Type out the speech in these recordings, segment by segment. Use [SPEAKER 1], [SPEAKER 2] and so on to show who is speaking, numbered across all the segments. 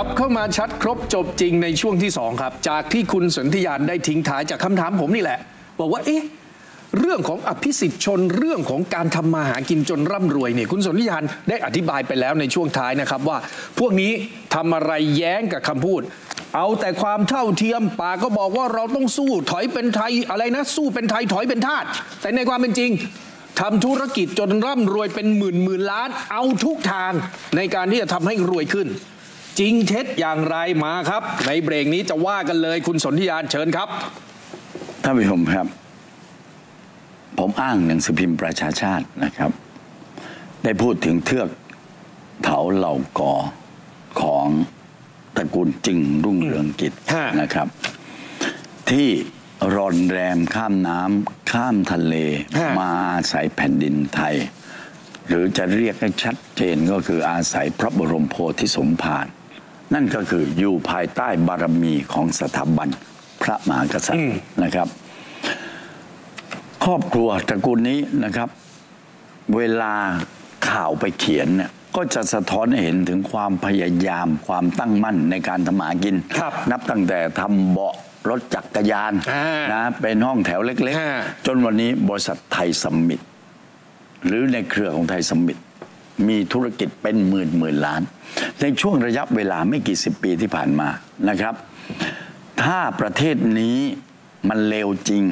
[SPEAKER 1] ลับเข้ามาชัดครบจบจริงในช่วงที่ 2 ครับ จากที่คุณสนธิยานได้ทิ้งท้ายจากคำถามผมนี่แหละ บอกว่าเอ๊ะเรื่องของอภิสิทธิ์ชนเรื่องของการทำมาหากินจนร่ำรวยเนี่ยคุณสนธิยานได้อธิบายไปแล้วในช่วงท้ายนะครับว่า พวกนี้ทำอะไรแย้งกับคำพูด เอาแต่ความเท่าเทียมป่าก็บอกว่าเราต้องสู้ถอยเป็นไทยอะไรนะ สู้เป็นไทยถอยเป็นทาสแต่ในความเป็นจริงทำธุรกิจจนร่ำรวยเป็นหมื่นหมื่นล้าน เอาทุกทางในการที่จะทำให้รวยขึ้น จริงเท็จอย่างไรมาครับ ในเบรกนี้จะว่ากันเลยคุณสนธิยานเชิญครับ
[SPEAKER 2] ท่านผู้ชมครับ ผมอ้างหนังสือพิมพ์ประชาชาตินะครับ ได้พูดถึงเทือกเถาเหล่ากอของตระกูลจึงรุ่งเรืองกิจ
[SPEAKER 1] ฮะ
[SPEAKER 2] นะครับ ที่รอนแรมข้ามน้ำข้ามทะเล
[SPEAKER 1] ฮะ
[SPEAKER 2] มาอาศัยแผ่นดินไทย หรือจะเรียกให้ชัดเจนก็คืออาศัยพระบรมโพธิสมภาร นั่นก็คืออยู่ภายใต้บารมีของสถาบันพระมหากษัตริย์นะครับ ครอบครัวตระกูลนี้นะครับ เวลาข่าวไปเขียนเนี่ยก็จะสะท้อนให้เห็นถึงความพยายามความตั้งมั่นในการทำมาหากิน
[SPEAKER 1] ครับ
[SPEAKER 2] นับตั้งแต่ทำเบาะรถจักรยาน
[SPEAKER 1] อ่าน
[SPEAKER 2] นะเป็นห้องแถวเล็ก
[SPEAKER 1] อ่า
[SPEAKER 2] ๆจนวันนี้บริษัทไทยสมิตหรือในเครือของไทยสมิต มีธุรกิจเป็นหมื่นหมื่นล้าน ในช่วงระยะเวลาไม่กี่สิบปีที่ผ่านมานะครับ ถ้าประเทศนี้มันเลวจริง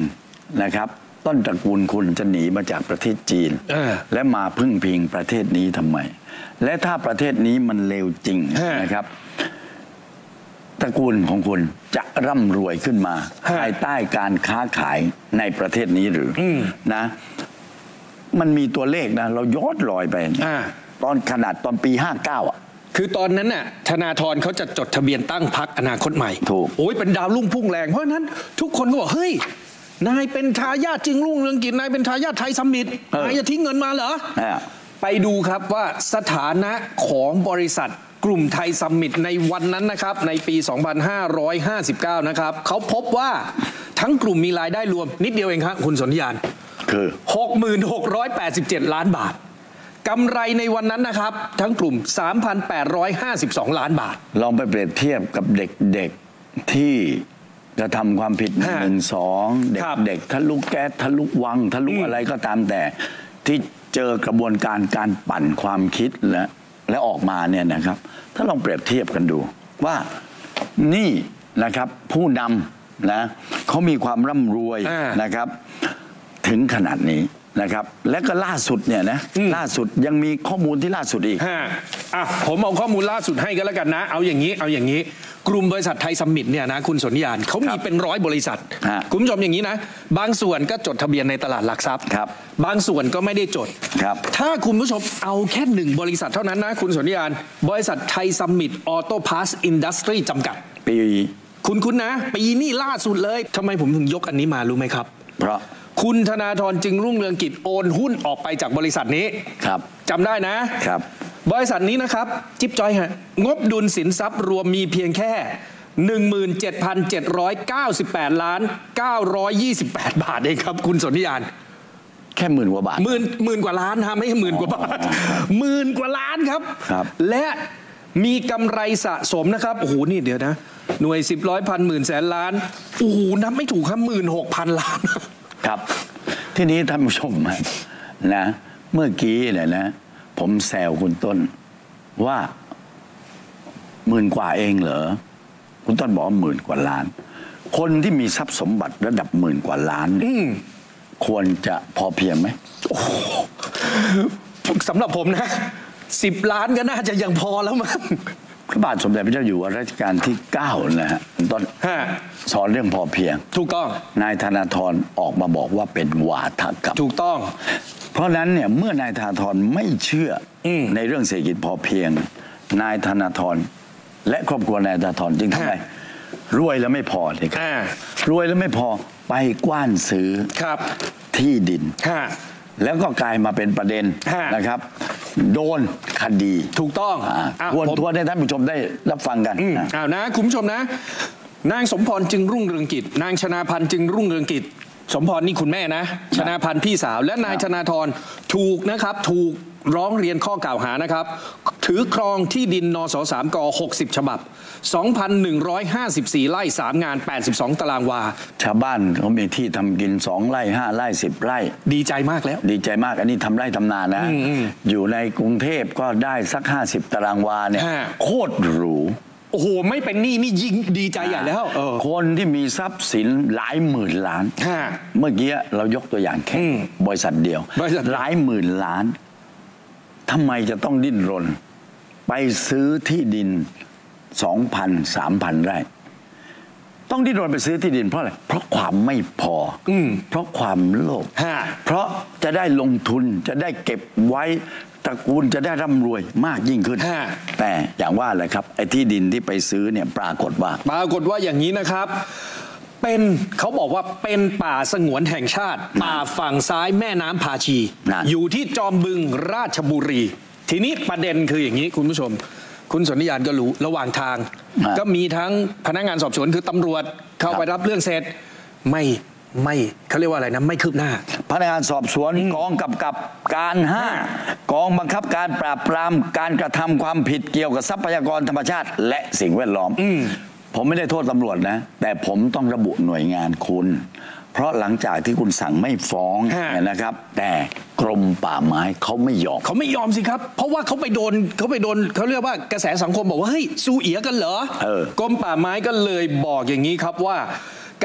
[SPEAKER 2] นะครับ ต้นตระกูลคุณจะหนีมาจากประเทศจีน
[SPEAKER 1] เออ
[SPEAKER 2] และมาพึ่งพิงประเทศนี้ทำไม และถ้าประเทศนี้มันเลวจริง
[SPEAKER 1] ฮะ
[SPEAKER 2] นะครับตระกูลของคุณจะร่ำรวยขึ้นมา
[SPEAKER 1] ฮะ
[SPEAKER 2] ภายใต้การค้าขายในประเทศนี้หรืออ
[SPEAKER 1] ม
[SPEAKER 2] นะ มันมีตัวเลขนะ เราย้อนลอยไป
[SPEAKER 1] อ่า
[SPEAKER 2] ตอนขนาดตอนปี 59 อะ
[SPEAKER 1] คือตอนนั้นน่ะธนาธรเขาจะจดทะเบียนตั้งพักอนาคตใหม่
[SPEAKER 2] ถูก
[SPEAKER 1] โอ้ยเป็นดาวรุ่งพุ่งแรง เพราะฉะนั้นทุกคนก็บอกเฮ้ย นายเป็นทายาทจึงรุ่งเรืองกิจนายเป็นทายาทไทยสมิตนายจะทิ้งเงินมาเหรอ
[SPEAKER 2] อ่า
[SPEAKER 1] ไปดูครับว่าสถานะของบริษัทกลุ่มไทยสมิตในวันนั้นนะครับ ในปี 2559 นะครับเขาพบว่าทั้งกลุ่มมีรายได้รวมนิดเดียวเองครับ คุณสนธิยาน
[SPEAKER 2] คือ
[SPEAKER 1] 6687 ล้านบาทกำไรในวันนั้นนะครับ ทั้งกลุ่ม 3,852 ล้านบาท
[SPEAKER 2] ลองไปเปรียบเทียบกับเด็กๆที่กระทำความผิด
[SPEAKER 1] ฮะ
[SPEAKER 2] หนึ่งสองเค
[SPEAKER 1] รับ
[SPEAKER 2] ด็กๆทะลุแก๊สทะลุวังทะลุ
[SPEAKER 1] อืม
[SPEAKER 2] อะไรก็ตามแต่ที่เจอกระบวนการการปั่นความคิดและและออกมาเนี่ยนะครับ ถ้าลองเปรียบเทียบกันดู ว่านี่นะครับผู้นำนะเขามีความร่ำรวย
[SPEAKER 1] อ่าน
[SPEAKER 2] นะครับ ถึงขนาดนี้นะครับ และก็ล่าสุดเนี่ยนะล่าสุดยังมีข้อมูลที่ล่าสุดอีก
[SPEAKER 1] ฮะอะผมเอาข้อมูลล่าสุดให้กันแล้วกันนะ เอาอย่างนี้เอาอย่างนี้กลุ่มบริษัทไทยสมิตเนี่ยนะคุณสนธิยานเขามีเป็นร้อยบริษัท
[SPEAKER 2] ฮะ
[SPEAKER 1] คุณผู้ชมอย่างนี้นะ บางส่วนก็จดทะเบียนในตลาดหลักทรัพย์
[SPEAKER 2] ครับ
[SPEAKER 1] บางส่วนก็ไม่ได้จด
[SPEAKER 2] ครับ
[SPEAKER 1] ถ้าคุณผู้ชมเอาแค่หนึ่งบริษัทเท่านั้นนะ คุณสนธิญาณ บริษัทไทยซัมมิทโอโตพาร์ทอินดัสตรีจำกัด
[SPEAKER 2] ปี
[SPEAKER 1] คุณคุณนะ ปีนี้ล่าสุดเลยทำไมผมถึงยกอันนี้มารู้ไหมครับ
[SPEAKER 2] เพราะ
[SPEAKER 1] คุณธนาธรจึงรุ่งเรืองกิจโอนหุ้นออกไปจากบริษัทนี้
[SPEAKER 2] ครับ
[SPEAKER 1] จำได้นะ
[SPEAKER 2] ครับ
[SPEAKER 1] บริษัทนี้นะครับ จิ๊บจอยฮะงบดุลสินทรัพย์รวมมีเพียงแค่ 17,798 ล้าน 928 บาทเองครับ คุณสนธิยาน
[SPEAKER 2] แค่หมื่นกว่าบาท
[SPEAKER 1] หมื่นหมื่นกว่าล้านฮะไม่ใช่หมื่นกว่าบาทหมื่นกว่าล้านครับ
[SPEAKER 2] ครับ
[SPEAKER 1] และมีกำไรสะสมนะครับโอ้โหนี่เดี๋ยวนะ หน่วยสิบร้อยพันหมื่นแสนล้านโอ้โหนับไม่ถูกครับหมื่นหกพันล้าน
[SPEAKER 2] ครับ ที่นี้ท่านผู้ชมฮะนะ เมื่อกี้เนี่ยนะ ผมแซวคุณต้นว่าหมื่นกว่าเองเหรอคุณต้นบอกว่าหมื่นกว่าล้าน คนที่มีทรัพย์สมบัติระดับหมื่นกว่าล้านเนี่ยควรจะพอเพียงไหม
[SPEAKER 1] สำหรับผมนะสิบล้านก็น่าจะยังพอแล้วมั้ง
[SPEAKER 2] พระบาทสมเด็จพระเจ้าอยู่หัวรัชกาลที่เก้านะฮะคุณต้น
[SPEAKER 1] ฮะ
[SPEAKER 2] สอนเรื่องพอเพียง
[SPEAKER 1] ถูกต้อง
[SPEAKER 2] นายธนาธรออกมาบอกว่าเป็นวาทกรรม
[SPEAKER 1] ถูกต้อง
[SPEAKER 2] เพราะฉะนั้นเนี่ยเมื่อนายธนาธรไม่เชื่ออ
[SPEAKER 1] ม
[SPEAKER 2] ในเรื่องเศรษฐกิจพอเพียง นายธนาธรและครอบครัวนายธนาธรจึงทำไง
[SPEAKER 1] ฮะ
[SPEAKER 2] รวยแล้วไม่พอเลยครับ
[SPEAKER 1] อ่าร
[SPEAKER 2] วยแล้วไม่พอไปกว้านซื้อ
[SPEAKER 1] ครับ
[SPEAKER 2] ที่ดิน
[SPEAKER 1] ฮะ
[SPEAKER 2] แล้วก็กลายมาเป็นประเด็น
[SPEAKER 1] ฮะ
[SPEAKER 2] นะครับ โดนคดี
[SPEAKER 1] ถูกต้อง
[SPEAKER 2] อ่า
[SPEAKER 1] อะ
[SPEAKER 2] ควร
[SPEAKER 1] ผม
[SPEAKER 2] ทวนให้ท่านผู้ชมได้รับฟังกัน
[SPEAKER 1] อืม
[SPEAKER 2] นะ
[SPEAKER 1] อ้าวนะ คุณผู้ชมนะ นางสมพรจึงรุ่งเรืองกิจ นางชนาพันธ์จึงรุ่งเรืองกิจ สมพรนี่คุณแม่นะ ชนาพันธ์พี่สาว และนาย
[SPEAKER 2] ครับ
[SPEAKER 1] ธนาธรถูกนะครับ ถูกร้องเรียนข้อกล่าวหานะครับ ถถือครองที่ดินนสสามก60 ฉบับ 2,154 ไร่ 3 งาน 82 ตารางวา
[SPEAKER 2] ชาวบ้านเขามีที่ทำกินสองไร่ห้าไร่สิบไร่
[SPEAKER 1] ดีใจมากแล้ว
[SPEAKER 2] ดีใจมากอันนี้ทำไร่ทำนานะอยู่ในกรุงเทพก็ได้สัก 50 ตารางวาเนี่ย
[SPEAKER 1] ฮะ
[SPEAKER 2] โคตรหรู
[SPEAKER 1] โอ้โห ไม่เป็นหนี้นี่ยิ่งดีใจใหญ่แล้วเออ
[SPEAKER 2] คนที่มีทรัพย์สินหลายหมื่นล้าน
[SPEAKER 1] ฮะ
[SPEAKER 2] เมื่อกี้เรายกตัวอย่างแค่
[SPEAKER 1] อืม
[SPEAKER 2] บริษัทเดียว
[SPEAKER 1] บริษัทเดียว
[SPEAKER 2] หลายหมื่นล้านทำไมจะต้องดิ้นรน ไปซื้อที่ดินสองพันสามพันไร่ ต้องดิ้นรนไปซื้อที่ดินเพราะอะไร เพราะความไม่พออ
[SPEAKER 1] ม
[SPEAKER 2] เพราะความโลภ
[SPEAKER 1] ฮะ
[SPEAKER 2] เพราะจะได้ลงทุนจะได้เก็บไว้ตระกูลจะได้ร่ำรวยมากยิ่งขึ้น
[SPEAKER 1] ฮะ
[SPEAKER 2] แต่อย่างว่าแหละครับไอ้ที่ดินที่ไปซื้อเนี่ยปรากฏว่า
[SPEAKER 1] ปรากฏว่าอย่างนี้นะครับเป็นเขาบอกว่าเป็นป่าสงวนแห่งชาติ ป่าฝั่งซ้ายแม่น้ำพาชี
[SPEAKER 2] นั่น
[SPEAKER 1] อยู่ที่จอมบึงราชบุรี ทีนี้ประเด็นคืออย่างนี้คุณผู้ชม คุณสนธิยานก็รู้ระหว่างทาง ก็มีทั้งพนักงานสอบสวนคือตำรวจเข้าไปรับเรื่องเสร็จไม่ไม่เขาเรียกว่าอะไรนะไม่คืบหน้า
[SPEAKER 2] พนักงานสอบสวนกองกำกับการห้ากองบังคับการปราบปรามการกระทำความผิดเกี่ยวกับทรัพยากรธรรมชาติ และสิ่งแวดล้อมผมไม่ได้โทษตำรวจนะ แต่ผมต้องระบุหน่วยงานคุณ เพราะหลังจากที่คุณสั่งไม่ฟ้อง
[SPEAKER 1] ฮะ
[SPEAKER 2] เนี่ยนะครับ แต่ กรมป่าไม้เขาไม่ยอม
[SPEAKER 1] เขาไม่ยอมสิครับ เพราะว่าเขาไปโดนเขาไปโดนเขาเรียกว่ากระแสสังคมบอกว่าเฮ้ยซูเอียกันเหรอ
[SPEAKER 2] เออ
[SPEAKER 1] กรมป่าไม้ก็เลยบอกอย่างนี้ครับว่า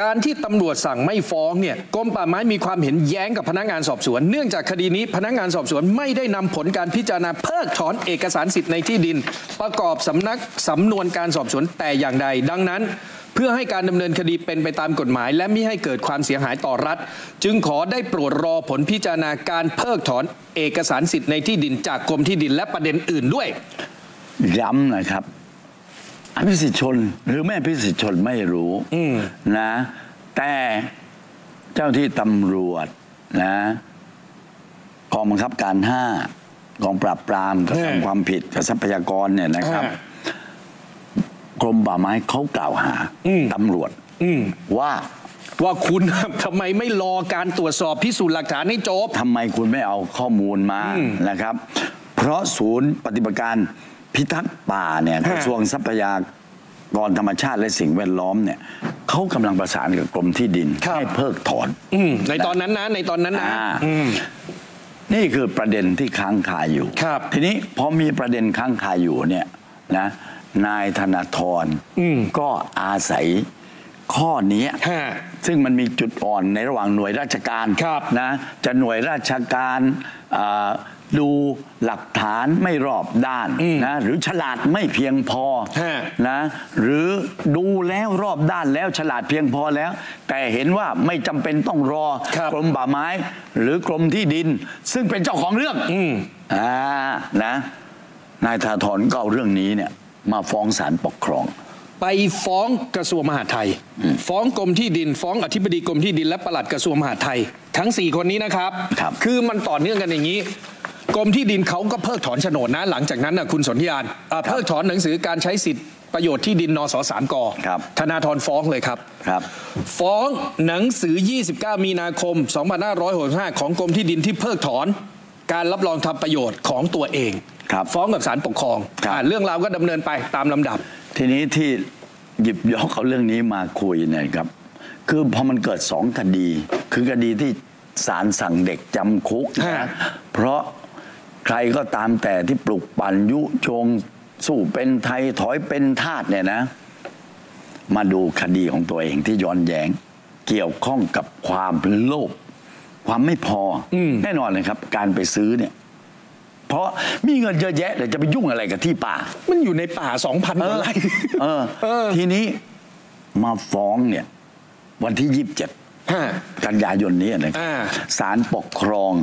[SPEAKER 1] การที่ตำรวจสั่งไม่ฟ้องเนี่ยกรมป่าไม้มีความเห็นแย้งกับพนักงานสอบสวน เนื่องจากคดีนี้พนักงานสอบสวนไม่ได้นำผลการพิจารณาเพิกถอนเอกสารสิทธิ์ในที่ดิน ประกอบสำนักสำนวนการสอบสวนแต่อย่างใด ดังนั้น เพื่อให้การดำเนินคดีเป็นไปตามกฎหมาย และไม่ให้เกิดความเสียหายต่อรัฐ จึงขอได้โปรดรอผลพิจารณาการเพิกถอนเอกสารสิทธิ์ในที่ดินจากกรมที่ดินและประเด็นอื่นด้วย
[SPEAKER 2] ย้ำนะครับ อภิสิทธิชนหรือไม่อภิสิทธิชนไม่รู้นะ แต่เจ้าที่ตำรวจนะกองบังคับการห้ากองปราบปรามกระ
[SPEAKER 1] เออ
[SPEAKER 2] ทำความผิดกับทรัพยากรเนี่ยนะครับ
[SPEAKER 1] อ่าก
[SPEAKER 2] รมป่าไม้เขากล่าวหา
[SPEAKER 1] อืม
[SPEAKER 2] ตำรวจ
[SPEAKER 1] อืม
[SPEAKER 2] ว่า
[SPEAKER 1] ว่าคุณทำไมไม่รอการตรวจสอบพิสูจน์หลักฐานให้จบ
[SPEAKER 2] ทำไมคุณไม่เอาข้อมูลมานะครับ เพราะศูนย์ปฏิบัติการพิทักษ์ป่าเนี่ย
[SPEAKER 1] ฮะ
[SPEAKER 2] กระทรวงทรัพยากรธรรมชาติและสิ่งแวดล้อมเนี่ยเขากำลังประสานกับกรมที่ดิน
[SPEAKER 1] ครับ
[SPEAKER 2] ให้เพิกถอน
[SPEAKER 1] อืมในตอนนั้นนะในตอนนั้นนะ
[SPEAKER 2] อ่า
[SPEAKER 1] อืม
[SPEAKER 2] นี่คือประเด็นที่ค้างคาอยู่
[SPEAKER 1] ครับ
[SPEAKER 2] ทีนี้พอมีประเด็นค้างคาอยู่เนี่ยนะ นายธนาธร
[SPEAKER 1] อืม
[SPEAKER 2] ก็อาศัยข้อนี้
[SPEAKER 1] ฮะ
[SPEAKER 2] ซึ่งมันมีจุดอ่อนในระหว่างหน่วยราชการ
[SPEAKER 1] ครับ
[SPEAKER 2] นะจะหน่วยราชการอ่าดูหลักฐานไม่รอบด้านนะหรือฉลาดไม่เพียงพอ
[SPEAKER 1] ฮะ
[SPEAKER 2] นะหรือดูแล้วรอบด้านแล้วฉลาดเพียงพอแล้ว แต่เห็นว่าไม่จำเป็นต้องรอ
[SPEAKER 1] ครับ
[SPEAKER 2] กรมป่าไม้ หรือกรมที่ดิน ซึ่งเป็นเจ้าของเรื่อง
[SPEAKER 1] อืม
[SPEAKER 2] อ่านะนายธาธรก็เอาเรื่องนี้เนี่ย มาฟ้องศาลปกครอง
[SPEAKER 1] ไปฟ้องกระทรวงมหาดไทย ฟ้องกรมที่ดิน ฟ้องอธิบดีกรมที่ดินและปลัดกระทรวงมหาดไทย ทั้ง 4 คนนี้นะครับ
[SPEAKER 2] ครับ
[SPEAKER 1] อมันต่อเนื่องกันอย่างนี้กรมที่ดินเขาก็เพิกถอนโฉนดนะหลังจากนั้นนะคุณสนธิยานอ่าเพิกถอนหนังสือการใช้สิทธิประโยชน์ที่ดินนสสามก
[SPEAKER 2] ครับ
[SPEAKER 1] ธนาธรฟ้องเลยครับ
[SPEAKER 2] ครับ
[SPEAKER 1] ฟ้องหนังสือ 29 มีนาคม 2565 ของกรมที่ดินที่เพิกถอน การรับรองทำประโยชน์ของตัวเอง
[SPEAKER 2] ครับ
[SPEAKER 1] ฟ้องกับศาลปกครอง
[SPEAKER 2] ครับ
[SPEAKER 1] อ่าเรื่องราวก็ดำเนินไปตามลำดับ
[SPEAKER 2] ทีนี้ที่หยิบยกเอาเรื่องนี้มาคุยเนี่ยครับ คือพอมันเกิดสองคดี คือคดีที่ศาลสั่งเด็กจำคุก
[SPEAKER 1] ฮะ
[SPEAKER 2] นะเพราะใครก็ตามแต่ที่ปลุกปั่นยุโจงสู้เป็นไทยถอยเป็นทาสเนี่ยนะ มาดูคดีของตัวเองที่ย้อนแยง้ง เกี่ยวข้องกับความโลภความไม่พออ
[SPEAKER 1] ม
[SPEAKER 2] แน่นอนเลยครับ การไปซื้อเนี่ยเพราะ มีเงินเยอะแยะแต่จะไปยุ่งอะไรกับที่ป่า
[SPEAKER 1] มันอยู่ในป่า2,000กว่าไร่
[SPEAKER 2] เออ
[SPEAKER 1] เออ
[SPEAKER 2] ทีนี้มาฟ้องเนี่ย วันที่ยี่สิบเจ็ด
[SPEAKER 1] ฮะ
[SPEAKER 2] กันยายนนี้นะ
[SPEAKER 1] อ่า
[SPEAKER 2] ศาลปกครอง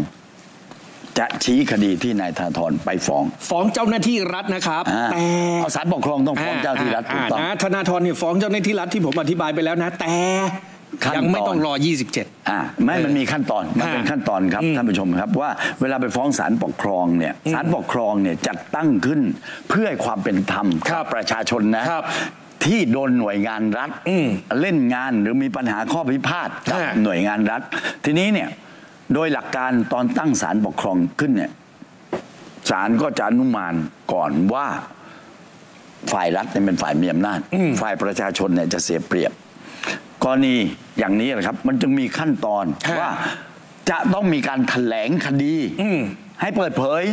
[SPEAKER 2] จะชี้คดีที่นายธาธรไปฟ้อง
[SPEAKER 1] ฟ้องเจ้าหน้าที่รัฐนะครับ
[SPEAKER 2] อ่า
[SPEAKER 1] แต่
[SPEAKER 2] เอาศาลปกครองต้องฟ้องเจ้าที่รัฐถูกต้องา
[SPEAKER 1] นะธนาธรเนี่ยฟ้องเจ้าหน้าที่รัฐที่ผมอธิบายไปแล้วนะ แต่
[SPEAKER 2] ขั้นตอน
[SPEAKER 1] ยังไม่ต้องรอ 27
[SPEAKER 2] อ่าไม่มันมีขั้นตอนมันเป็น
[SPEAKER 1] อ่า
[SPEAKER 2] ขั้นตอนครับ
[SPEAKER 1] อืม
[SPEAKER 2] ท่านผู้ชมครับว่าเวลาไปฟ้องศาลปกครองเนี่ยศาลปกครองเนี่ยจัดตั้งขึ้นเพื่อให้ความเป็นธรรม
[SPEAKER 1] ครับ
[SPEAKER 2] กับประชาชนนะครับที่โดนหน่วยงานรัฐ
[SPEAKER 1] อืม
[SPEAKER 2] เล่นงานหรือมีปัญหาข้อพิพาทกับ
[SPEAKER 1] ฮะ
[SPEAKER 2] หน่วยงานรัฐ ทีนี้เนี่ยโดยหลักการตอนตั้งศาลปกครองขึ้นเนี่ยศาลก็จะอนุมานก่อนว่าฝ่ายรัฐเนี่ยเป็นฝ่ายมีอำนาจ ฝ่ายประชาชนเนี่ยจะเสียเปรียบ กรณีอย่างนี้นะครับ มันจึงมีขั้นตอน
[SPEAKER 1] ฮะ
[SPEAKER 2] ว่าจะต้องมีการแถลงคดีให้เปิดเผย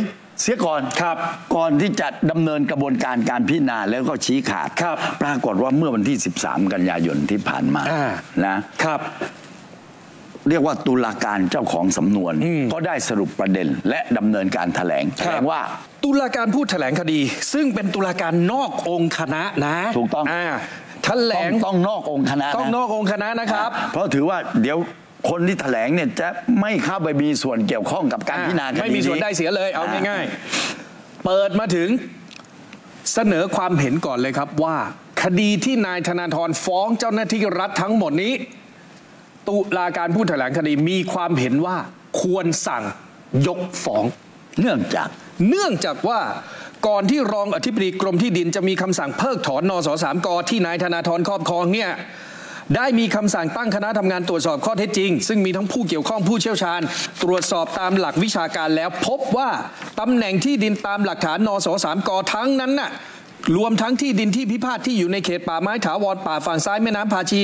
[SPEAKER 2] เสียก่อน
[SPEAKER 1] ครับ
[SPEAKER 2] ก่อนที่จะดำเนินกระบวนการการพิจารณาแล้วก็ชี้ขาด
[SPEAKER 1] ครับ
[SPEAKER 2] ปรากฏว่าเมื่อวันที่ 13 กันยายนที่ผ่านมา
[SPEAKER 1] อ่า
[SPEAKER 2] นะ
[SPEAKER 1] ครับ
[SPEAKER 2] เรียกว่าตุลาการเจ้าของสำนวน ก็ได้สรุปประเด็น และดำเนินการแถลงแถลงว่า
[SPEAKER 1] ตุลาการพูดแถลงคดี ซึ่งเป็นตุลาการนอกองค์คณะนะ
[SPEAKER 2] ถูกต้องา
[SPEAKER 1] แถล
[SPEAKER 2] ต้อง
[SPEAKER 1] ง
[SPEAKER 2] ต้องนอกองค์คณะนะ
[SPEAKER 1] ต้องนอกองค์คณะนะครับ
[SPEAKER 2] เพราะถือว่าเดี๋ยวคนที่แถลงเนี่ยจะไม่เข้าไปมีส่วนเกี่ยวข้องกับการพิจารณาคดี
[SPEAKER 1] ไม่มีส่วนได้เสียเลยเอาง่ายๆเปิดมาถึงเสนอความเห็นก่อนเลยครับว่า คดีที่นายธนาธรฟ้องเจ้าหน้าที่รัฐทั้งหมดนี้ ตุลาการผู้แถลงคดีมีความเห็นว่าควรสั่งยกฟ้อง
[SPEAKER 2] เนื่องจาก
[SPEAKER 1] เนื่องจากว่าก่อนที่รองอธิบดีกรมที่ดินจะมีคำสั่งเพิกถอนนสสามกที่นายธนาธรครอบครองเนี่ยได้มีคำสั่งตั้งคณะทำงานตรวจสอบข้อเท็จจริง ซึ่งมีทั้งผู้เกี่ยวข้องผู้เชี่ยวชาญ ตรวจสอบตามหลักวิชาการแล้ว พบว่าตำแหน่งที่ดินตามหลักฐานนสสามกทั้งนั้นน่ะรวมทั้งที่ดินที่พิพาทที่อยู่ในเขตป่าไม้ถาวรป่าฝั่งซ้ายแม่น้ำพาชี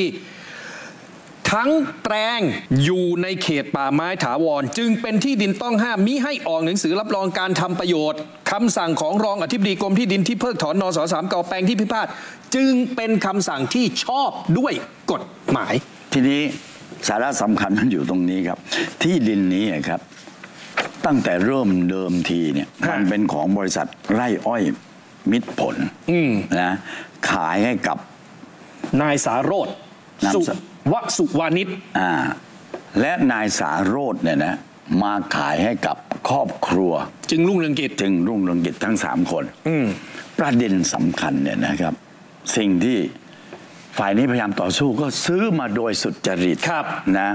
[SPEAKER 1] ทั้งแปลงอยู่ในเขตป่าไม้ถาวร จึงเป็นที่ดินต้องห้ามมิให้ออกหนังสือรับรองการทำประโยชน์คำสั่งของรองอธิบดีกรมที่ดินที่เพิกถอนนสสามกแปลงที่พิพาทจึงเป็นคำสั่งที่ชอบด้วยกฎหมาย
[SPEAKER 2] ทีนี้สาระสำคัญมันอยู่ตรงนี้ครับ ที่ดินนี้ครับ ตั้งแต่เริ่มเดิมทีเนี่ย
[SPEAKER 1] ฮะ
[SPEAKER 2] มันเป็นของบริษัทไร่อ้อยมิตรผล
[SPEAKER 1] อืม
[SPEAKER 2] นะขายให้กับ
[SPEAKER 1] นายสาโรธ
[SPEAKER 2] นาม
[SPEAKER 1] สุ
[SPEAKER 2] ส
[SPEAKER 1] วสุวานิช
[SPEAKER 2] อ่าและนายสาโรธเนี่ยนะมาขายให้กับครอบครัว
[SPEAKER 1] จึงรุ่งเรืองกิจ
[SPEAKER 2] จึงรุ่งเรืองกิจทั้งสามคน
[SPEAKER 1] อืม
[SPEAKER 2] ประเด็นสำคัญเนี่ยนะครับ สิ่งที่ฝ่ายนี้พยายามต่อสู้ก็ซื้อมาโดยสุจริต
[SPEAKER 1] ครับ
[SPEAKER 2] นะ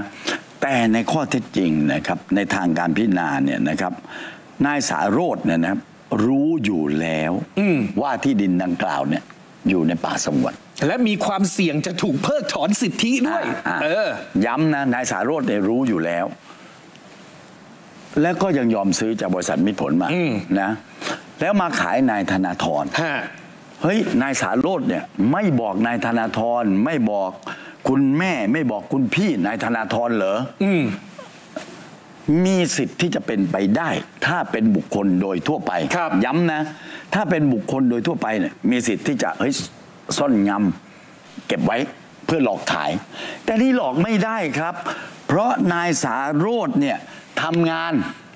[SPEAKER 2] แต่ในข้อเท็จจริงนะครับ ในทางการพิจารณาเนี่ยนะครับนายสาโรธเนี่ยนะครับรู้อยู่แล้วว่าที่ดินดังกล่าวเนี่ย อยู่ในป่าสงวน
[SPEAKER 1] และมีความเสี่ยงจะถูกเพิกถอนสิทธิด้วย
[SPEAKER 2] อ่า
[SPEAKER 1] เออ
[SPEAKER 2] ย้ำนะนายสาโรธเนี่ยรู้อยู่แล้ว แล้วก็ยังยอมซื้อจากบริษัทมิตรผลมา
[SPEAKER 1] อืม
[SPEAKER 2] นะ แล้วมาขายนายธนาธร
[SPEAKER 1] ฮะ
[SPEAKER 2] เฮ้ยนายสาโรธเนี่ย ไม่บอกนายธนาธรไม่บอกคุณแม่ไม่บอกคุณพี่นายธนาธรเหรอ
[SPEAKER 1] อื ม
[SPEAKER 2] มีสิทธิ์ที่จะเป็นไปได้ ถ้าเป็นบุคคลโดยทั่วไป
[SPEAKER 1] ครับ
[SPEAKER 2] ย้ำนะ ถ้าเป็นบุคคลโดยทั่วไปเนี่ยมีสิทธิ์ที่จะเฮ้ยซ่อนงำเก็บไว้เพื่อหลอกขาย แต่นี่หลอกไม่ได้ครับ เพราะนายสาโรธเนี่ยทำงาน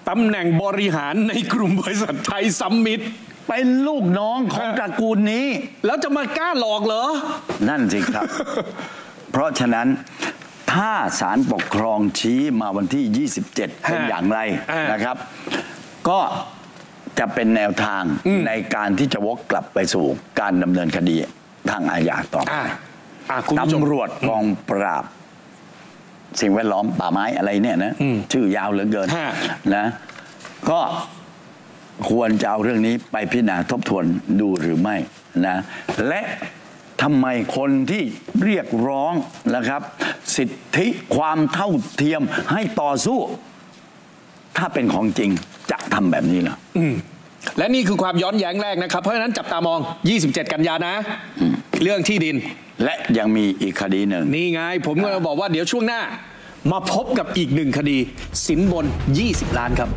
[SPEAKER 1] ตำแหน่งบริหารในกลุ่มบริษัทไทยซัมมิต
[SPEAKER 2] เป็นลูกน้องของตระกูลนี้
[SPEAKER 1] แล้วจะมากล้าหลอกเหรอ
[SPEAKER 2] นั่นสิครับ เพราะฉะนั้น ถ้าศาลปกครองชี้มาวันที่ 27 เป็นอย่างไร
[SPEAKER 1] อ่าน
[SPEAKER 2] นะครับ ก็จะเป็นแนวทางในการที่จะวกกลับไปสู่การดำเนินคดีทางอาญาต่อ
[SPEAKER 1] อ่าอ่าคุณผู้ชม
[SPEAKER 2] ตำรวจกองปราบ สิ่งแวดล้อมป่าไม้อะไรเนี่ยนะ
[SPEAKER 1] อืม
[SPEAKER 2] ชื่อยาวเหลือเกิน
[SPEAKER 1] ฮะ
[SPEAKER 2] นะ ก็ควรจะเอาเรื่องนี้ไปพิจารณาทบทวนดูหรือไม่นะ และ ทำไมคนที่เรียกร้องนะครับ สิทธิความเท่าเทียมให้ต่อสู้ ถ้าเป็นของจริงจะทำแบบนี้เหรอ
[SPEAKER 1] และนี่คือความย้อนแย้งแรกนะครับ เพราะฉะนั้นจับตามอง 27 กันยานะ เรื่องที่ดิน
[SPEAKER 2] และยังมีอีกคดีหนึ่ง
[SPEAKER 1] นี่ไง ผมก็เลยบอกว่าเดี๋ยวช่วงหน้า มาพบกับอีกหนึ่งคดี สินบน 20 ล้านครับ